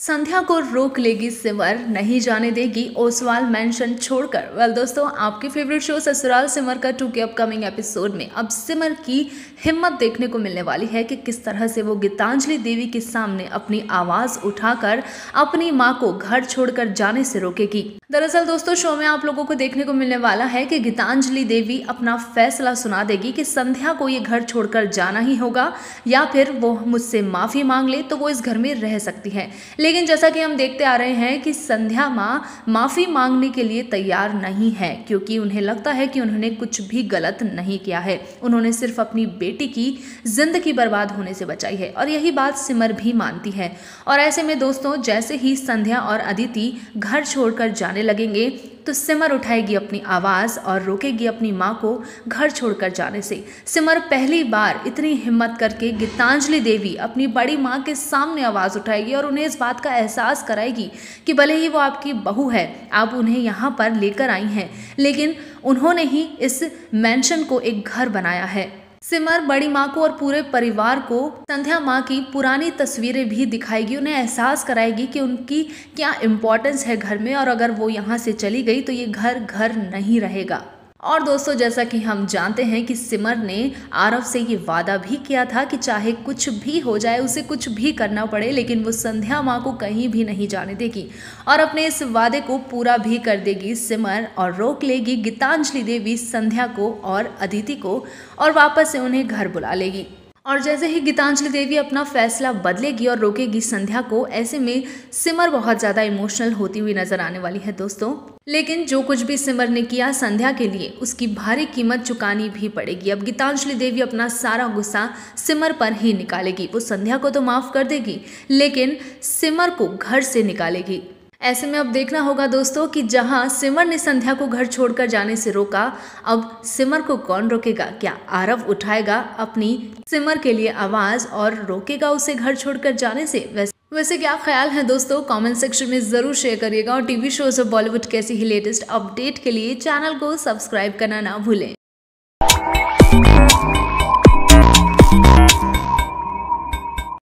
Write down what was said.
संध्या को रोक लेगी सिमर नहीं जाने देगी ओसवाल मेंशन छोड़कर। वेल well, दोस्तों आपके फेवरेट शो ससुराल सिमर का टू के अपकमिंग एपिसोड में। अब सिमर की हिम्मत देखने को मिलने वाली है कि किस तरह से वो गीतांजलि देवी के सामने अपनी आवाज़ उठाकर अपनी माँ को घर छोड़कर जाने से रोकेगी। दरअसल दोस्तों शो में आप लोगों को देखने को मिलने वाला है कि गीतांजलि देवी अपना फैसला सुना देगी कि संध्या को ये घर छोड़कर जाना ही होगा या फिर वो मुझसे माफ़ी मांग ले तो वो इस घर में रह सकती है। लेकिन जैसा कि हम देखते आ रहे हैं कि संध्या माँ माफ़ी मांगने के लिए तैयार नहीं है, क्योंकि उन्हें लगता है कि उन्होंने कुछ भी गलत नहीं किया है। उन्होंने सिर्फ़ अपनी बेटी की ज़िंदगी बर्बाद होने से बचाई है और यही बात सिमर भी मानती है। और ऐसे में दोस्तों, जैसे ही संध्या और अदिति घर छोड़कर जाने लगेंगे तो सिमर उठाएगी अपनी आवाज़ और रोकेगी अपनी माँ को घर छोड़कर जाने से। सिमर पहली बार इतनी हिम्मत करके गीतांजलि देवी अपनी बड़ी माँ के सामने आवाज़ उठाएगी और उन्हें इस बात का एहसास कराएगी कि भले ही वो आपकी बहू है, आप उन्हें यहाँ पर लेकर आई हैं, लेकिन उन्होंने ही इस मैंशन को एक घर बनाया है। सिमर बड़ी माँ को और पूरे परिवार को संध्या माँ की पुरानी तस्वीरें भी दिखाएगी, उन्हें एहसास कराएगी कि उनकी क्या इम्पोर्टेंस है घर में और अगर वो यहाँ से चली गई तो ये घर घर नहीं रहेगा। और दोस्तों, जैसा कि हम जानते हैं कि सिमर ने आरव से ये वादा भी किया था कि चाहे कुछ भी हो जाए, उसे कुछ भी करना पड़े, लेकिन वो संध्या माँ को कहीं भी नहीं जाने देगी और अपने इस वादे को पूरा भी कर देगी सिमर और रोक लेगी गीतांजलि देवी संध्या को और अदिति को और वापस से उन्हें घर बुला लेगी। और जैसे ही गीतांजलि देवी अपना फैसला बदलेगी और रोकेगी संध्या को, ऐसे में सिमर बहुत ज़्यादा इमोशनल होती हुई नज़र आने वाली है दोस्तों। लेकिन जो कुछ भी सिमर ने किया संध्या के लिए, उसकी भारी कीमत चुकानी भी पड़ेगी। अब गीतांजलि देवी अपना सारा गुस्सा सिमर पर ही निकालेगी। वो संध्या को तो माफ़ कर देगी, लेकिन सिमर को घर से निकालेगी। ऐसे में अब देखना होगा दोस्तों कि जहाँ सिमर ने संध्या को घर छोड़कर जाने से रोका, अब सिमर को कौन रोकेगा? क्या आरव उठाएगा अपनी सिमर के लिए आवाज़ और रोकेगा उसे घर छोड़कर जाने से? वैसे वैसे क्या ख्याल है दोस्तों? कमेंट सेक्शन में ज़रूर शेयर करिएगा और टीवी शोज़ और बॉलीवुड कैसी ही लेटेस्ट अपडेट के लिए चैनल को सब्सक्राइब करना ना भूलें।